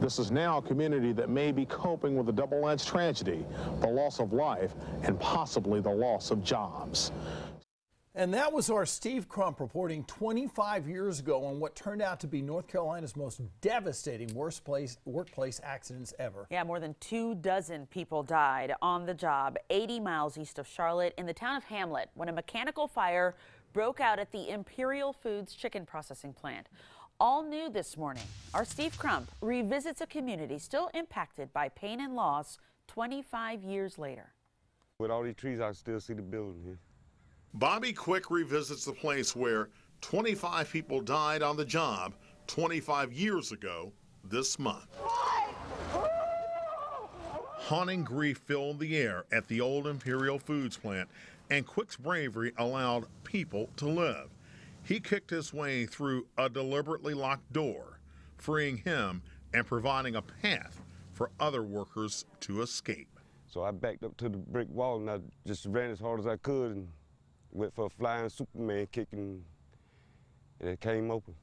This is now a community that may be coping with a double-edged tragedy, the loss of life and possibly the loss of jobs. And that was our Steve Crump reporting 25 years ago on what turned out to be North Carolina's most devastating worst place, workplace accidents ever. Yeah, more than two dozen people died on the job 80 miles east of Charlotte in the town of Hamlet when a mechanical fire broke out at the Imperial Foods chicken processing plant. All new this morning, our Steve Crump revisits a community still impacted by pain and loss 25 years later. With all these trees, I still see the building here. Bobby Quick revisits the place where 25 people died on the job 25 years ago this month. Haunting grief filled the air at the old Imperial Foods plant, and Quick's bravery allowed people to live. He kicked his way through a deliberately locked door, freeing him and providing a path for other workers to escape. So I backed up to the brick wall and I just ran as hard as I could and went for a flying Superman kick and, and it came open.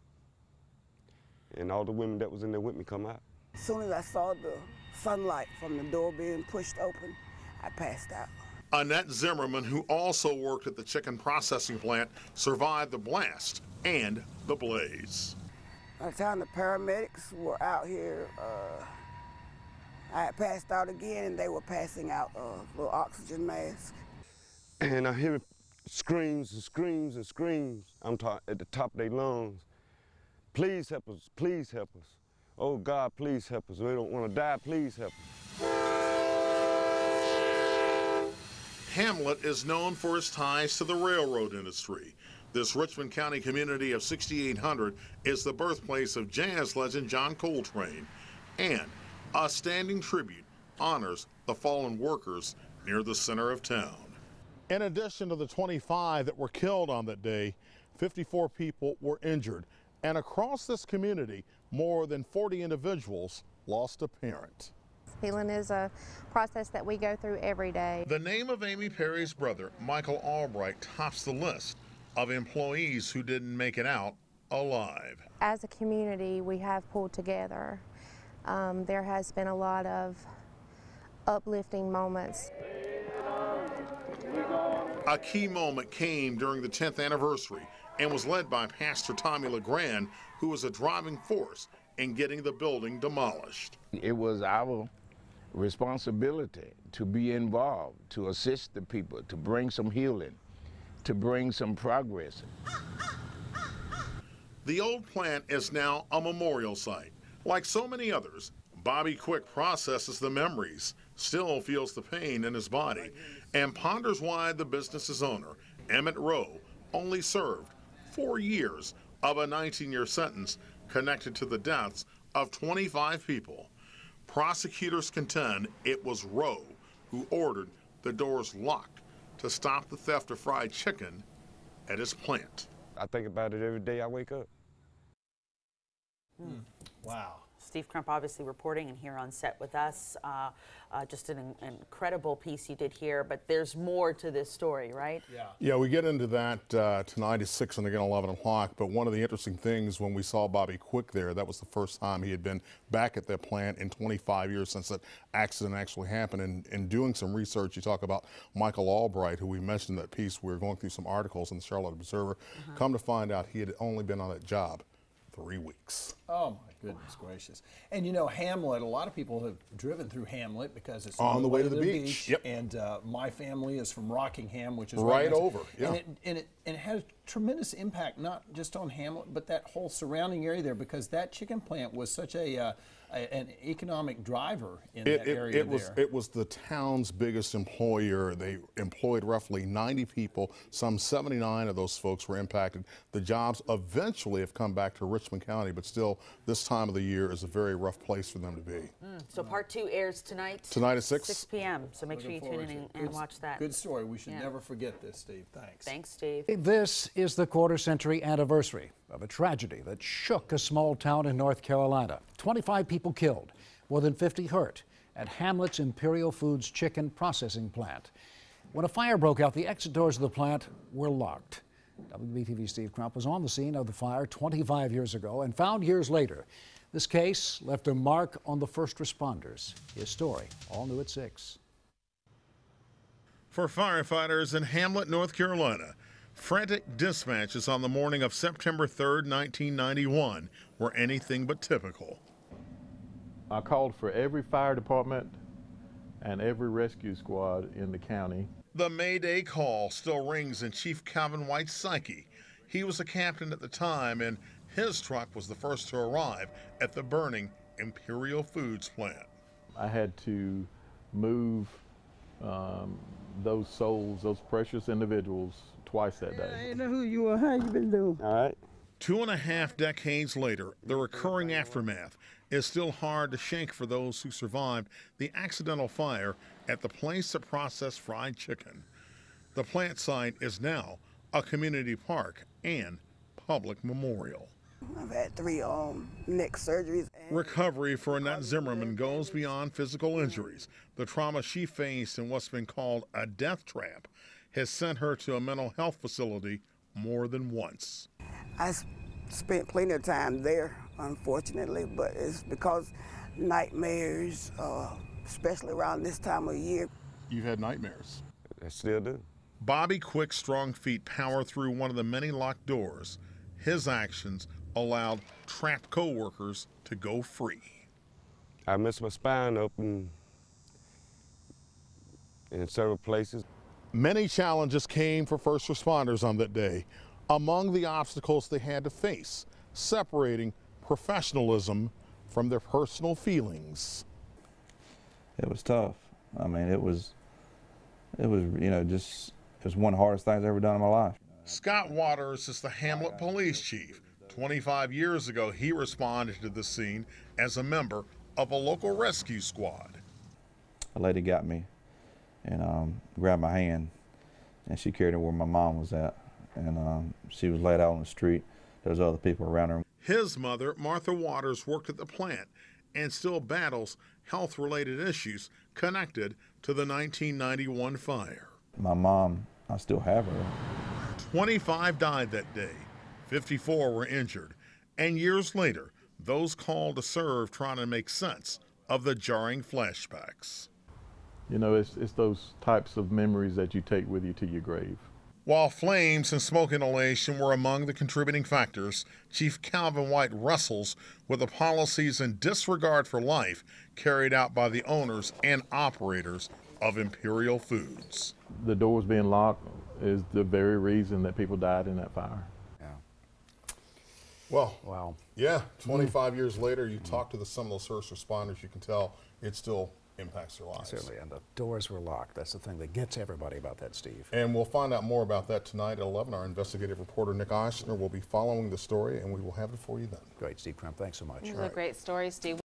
And all the women that was in there with me come out. As soon as I saw the sunlight from the door being pushed open, I passed out. Annette Zimmerman, who also worked at the chicken processing plant, survived the blast and the blaze. By the time the paramedics were out here, uh, I had passed out again and they were passing out a little oxygen mask. And I hear screams and screams and screams. I'm talking at the top of their lungs. Please help us, please help us. Oh God, please help us. We don't want to die, please help us. Hamlet is known for its ties to the railroad industry. This Richmond County community of 6,800 is the birthplace of jazz legend John Coltrane, and a standing tribute honors the fallen workers near the center of town. In addition to the 25 that were killed on that day, 54 people were injured. And across this community, more than 40 individuals lost a parent. Healing is a process that we go through every day. The name of Amy Perry's brother, Michael Albright, tops the list of employees who didn't make it out alive. As a community, we have pulled together. Um, there has been a lot of uplifting moments. A key moment came during the 10th anniversary and was led by Pastor Tommy LeGrand, who was a driving force in getting the building demolished. It was our responsibility to be involved, to assist the people, to bring some healing, to bring some progress. The old plant is now a memorial site. Like so many others, Bobby Quick processes the memories, still feels the pain in his body, and ponders why the business's owner, Emmett Roe, only served four years of a 19 year sentence connected to the deaths of 25 people. Prosecutors contend it was Roe who ordered the doors locked to stop the theft of fried chicken at his plant. I think about it every day I wake up. Hmm. Wow. Steve Crump obviously reporting and here on set with us. Uh, uh, just an, an, incredible piece you did here, but there's more to this story, right? Yeah. Yeah, we get into that uh, tonight at 6 and again 11 o'clock. But one of the interesting things when we saw Bobby Quick there, that was the first time he had been back at that plant in 25 years since that accident actually happened. And in doing some research, you talk about Michael Albright, who we mentioned in that piece. We were going through some articles in the Charlotte Observer. -huh. Come to find out, he had only been on that job three weeks. Oh my goodness gracious! And you know Hamlet. A lot of people have driven through Hamlet because it's on, on the way, way, to the, beach. beach. Yep. And uh, my family is from Rockingham, which is right, right over. Yeah. And it, and it and it has tremendous impact not just on Hamlet, but that whole surrounding area there because that chicken plant was such a uh, an economic driver in it, that it, area it was there. it was the town's biggest employer. They employed roughly 90 people. Some 79 of those folks were impacted. The jobs eventually have come back to Richmond County, but still, this time of the year is a very rough place for them to be. Mm, so part two airs tonight. Tonight at 6. 6 p.m. So make Looking sure you tune in and, and watch that. Good story. We should yeah. never forget this, Steve. Thanks. Thanks, Steve. This is the quarter century anniversary of a tragedy that shook a small town in North Carolina. 25 people killed, more than 50 hurt at Hamlet's Imperial Foods chicken processing plant. When a fire broke out, the exit doors of the plant were locked. WBTV Steve Crump was on the scene of the fire 25 years ago and found years later This case left a mark on the first responders. His story, all new at 6. For firefighters in Hamlet, North Carolina, frantic dispatches on the morning of September 3rd, 1991 were anything but typical. I called for every fire department and every rescue squad in the county. The Mayday call still rings in Chief Calvin White's psyche. He was a captain at the time, and his truck was the first to arrive at the burning Imperial Foods plant. I had to move um, those souls, those precious individuals, twice that day. I know who you are. How you been doing? All right. Two and a half decades later, the recurring aftermath is still hard to shake for those who survived the accidental fire at the place that processed fried chicken. The plant site is now a community park and public memorial. I've had three um neck surgeries. And Recovery for Annette Zimmerman goes beyond physical injuries. The trauma she faced in what's been called a death trap has sent her to a mental health facility more than once. I spent plenty of time there, unfortunately, but it's because nightmares, uh, especially around this time of year. You've had nightmares. I still do. Bobby Quick's strong feet power through one of the many locked doors. His actions allowed trapped co-workers to go free. I missed my spine open in several places. Many challenges came for first responders on that day. Among the obstacles they had to face, separating professionalism from their personal feelings. it was tough. I mean, it was, it was, you know, just, it was one of the hardest things I've ever done in my life. Scott Waters is the Hamlet police chief. 25 years ago, he responded to the scene as a member of a local rescue squad. A lady got me and um, grabbed my hand, and she carried her where my mom was at, and um, she was laid out on the street. There was other people around her. His mother, Martha Waters, worked at the plant and still battles health related issues connected to the 1991 fire. My mom, I still have her. 25 died that day, 54 were injured, and years later, those called to serve trying to make sense of the jarring flashbacks. You know, it's, it's those types of memories that you take with you to your grave. While flames and smoke inhalation were among the contributing factors, Chief Calvin White wrestles with the policies and disregard for life carried out by the owners and operators of Imperial Foods. The doors being locked is the very reason that people died in that fire. Yeah. Well, Wow. yeah, 25 years later, you talk to the, some of those first responders, you can tell it's still impacts their lives. Certainly, and the doors were locked. That's the thing that gets everybody about that, Steve. And we'll find out more about that tonight at 11. Our investigative reporter, Nick Ochsner, will be following the story, and we will have it for you then. Great, Steve Crump. Thanks so much. This is a great story, Steve.